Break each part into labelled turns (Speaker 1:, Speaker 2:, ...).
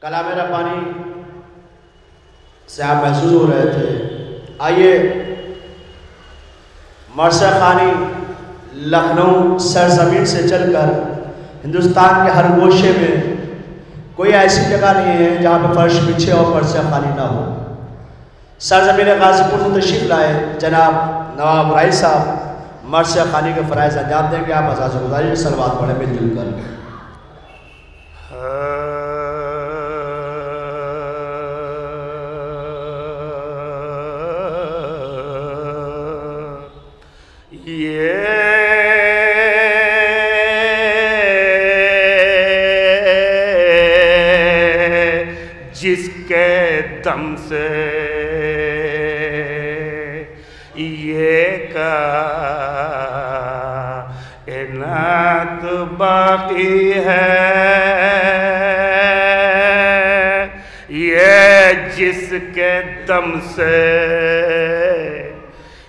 Speaker 1: کلام ربانی سے آپ محسوس ہو رہے تھے۔ آئیے مرسہ خانی لکھنؤ سرزمین سے چل کر ہندوستان کے ہر گوشے میں کوئی ایسی جگہ نہیں ہے جہاں پہ فرش بچھے اور مرسہ خانی نہ ہو۔ سرزمین غازی پور سے تشریف لائے جناب نواب رائی صاحب۔ مرسہ خانی کے فرائض انجام دیں گے۔ آپ ازاز گزاری سلوات پڑھیں۔ مل جل کر۔ ہاں۔
Speaker 2: جس کے دم سے یہ کائنات باقی ہے۔ یہ جس کے دم سے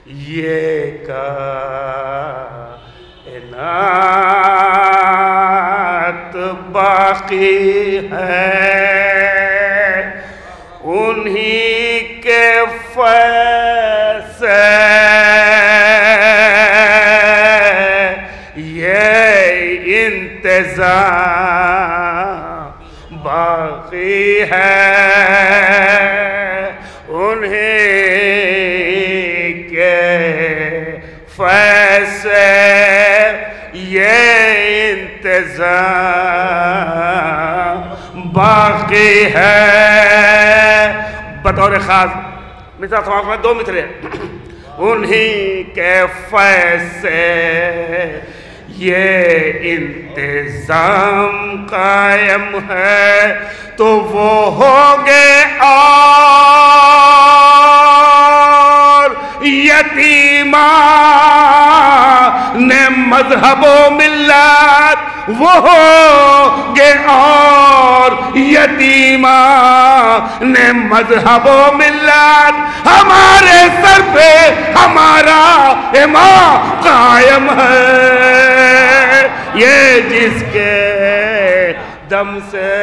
Speaker 2: یہ کائنات باقی ہے۔ انہی کے فیصے یہ انتظام باقی ہے۔ انہی کے فیصے یہ انتظام بطور خاص، مثال سماغ میں دو مترے انہی کے فیصے یہ انتظام قائم ہے، تو وہ ہوگے اور یتیمان نے مذہب و ملت وہ ہوگے اور یتیمان نے مذہب و ملت ہمارے سر پہ ہمارا امام قائم ہے۔ یہ جس کے دم سے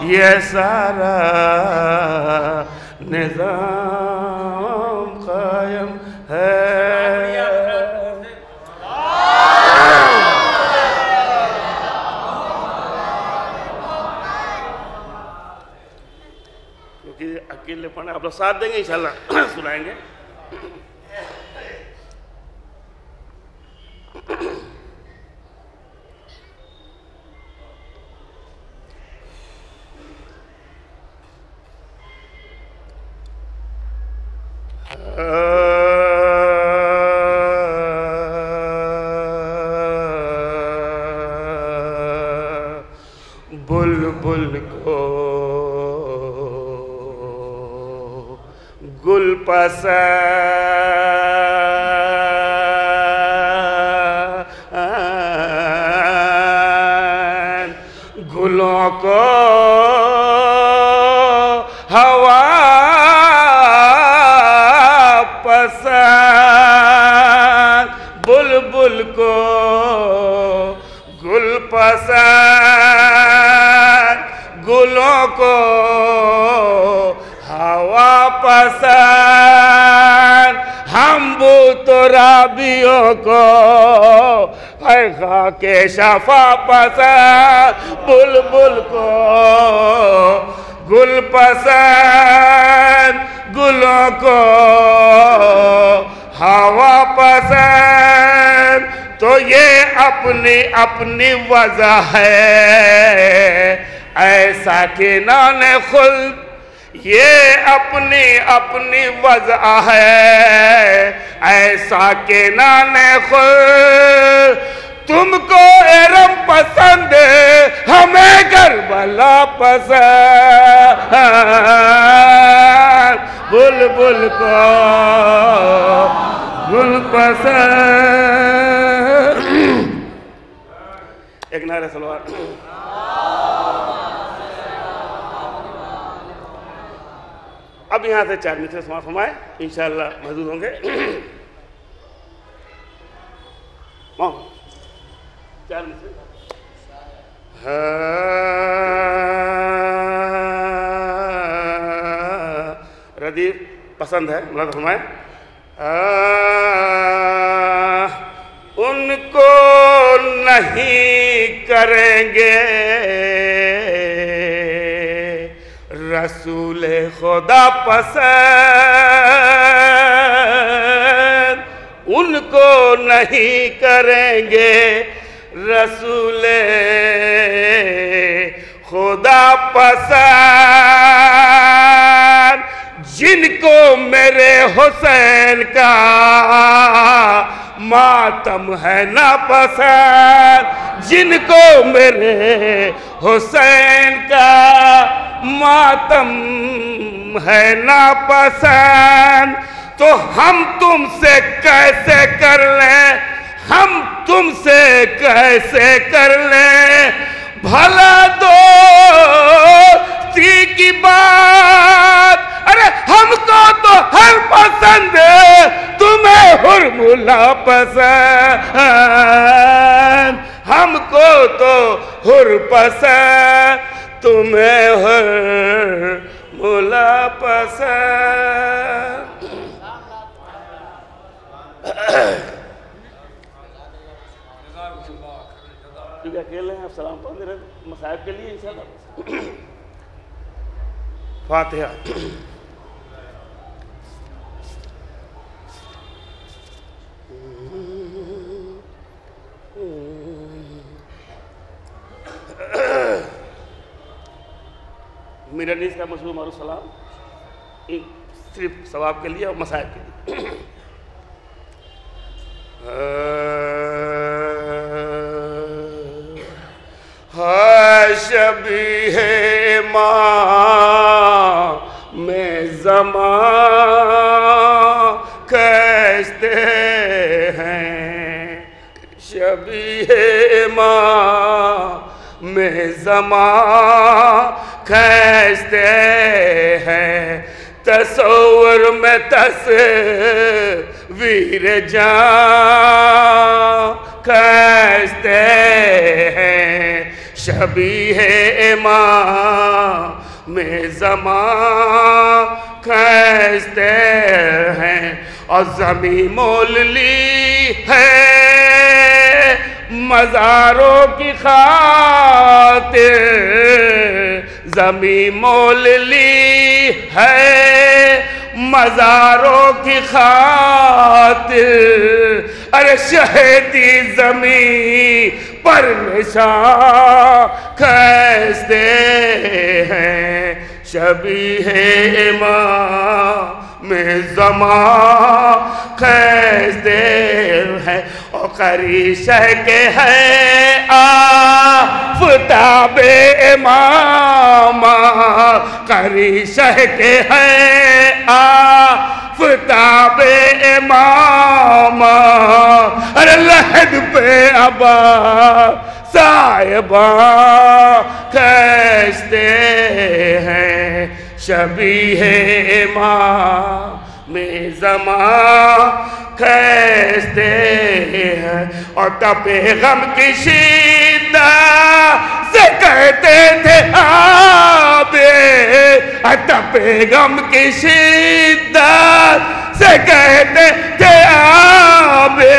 Speaker 2: یہ سارا نظام قائم ہے کیونکہ لوگ ساتھ دیں گے انشاءاللہ سنائیں گے۔ بلبل کو پسند گلوں کو ہوا پسند بلبل کو گل پسند گلوں کو پسند ہم تو رابیوں کو اے خاک شفا پسند، بلبل کو گل پسند، گلوں کو ہوا پسند۔ تو یہ اپنی اپنی وضع ہے۔ ایسا کہ نان خلد یہ اپنی اپنی وضع ہے۔ ایسا کہ نان خلد تم کو ارم پسند ہمیں کربلا پسند۔ بلبل کو گل پسند۔ ایک نعرہ سلوار۔ اپنے یہاں سے چار مصرے سماعت فرمائے، انشاءاللہ محضور ہوں گے۔ چار مصرے ہاں۔ ردیف پسند ہے مدد فرمائے۔ ہاں۔ ان کو نہیں کریں گے۔ رسول خدا پسند۔ ان کو نہیں کریں گے رسول خدا پسند۔ جن کو میرے حسین کا ماتم ہے نا پسند جن کو میرے حسین کا ماتم ہے نا پسند تو ہم تم سے کیسے کر لیں؟ ہم تم سے کیسے کر لیں؟ بھلا دوستی کی بات۔ ارے ہم کو تو ہر پسند تمہیں ہرملا پسند ہم کو تو ہر پسند۔ تمہیں ہر ملا پسند کیونکہ اکیلے ہیں سلام پڑھ رہے کے لیے انشاءاللہ۔ فاتحہ۔ میرا نیز کا مشہور معروف سلام صرف ثواب کے لیے اور مسائب کے لیے۔ ہاں، ہاں، شبی ہے ماں، میں زمان کہتے ہیں۔ شبی ہے ماں، میں زمان کہتے ہیں۔ تصور میں تصویر جان کہتے ہیں۔ شبیہ امام میں زمان کہتے ہیں۔ اور زمین مول لی ہے مزاروں کی خاطر زمین مول لی ہے۔ مزاروں کی خاطر۔ ارے شہدی زمین پر نشان کھیستے ہیں۔ شبیہ امام میں زمان کھیستے ہیں۔ اور قریشہ کے ہے آفتاب امام۔ قریشہ کے ہے آفتاب امام۔ ارے لہد پہ ابا صاحبان کھیستے ہیں شبیہ امام میں زمان کھیستے ہیں۔ اور تپے غم کی شدت سے کہتے تھے آبے تپے غم کی شدت سے کہتے تھے آبے۔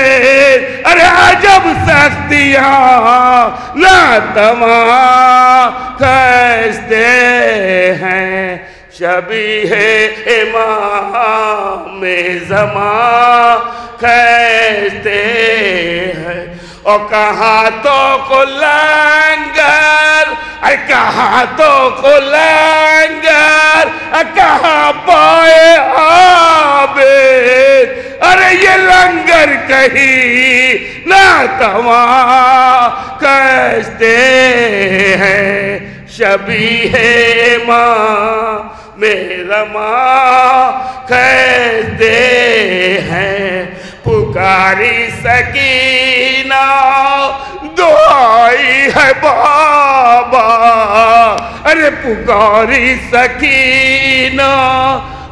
Speaker 2: ارے عجب سختیاں ناتماں کھیستے ہیں۔ شبیہ امام زمان کھیستے ہیں۔ اور کہاں تو کو کہاں تو کو لنگر کہاں پائے عابد ارے یہ لنگر کہیں نہ تمام کہتے ہیں شبیہ ماں میرا ماں کہتے ہیں پکاری سکینہ دعائی ہے بابا۔ ارے پکاری سکینہ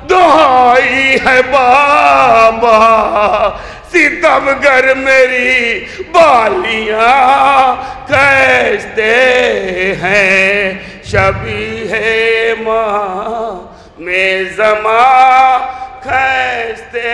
Speaker 2: دعائی ہے بابا۔ ستمگر میری بالیاں کہتے ہیں۔ شبیہ ماں میں زمان کھینچتے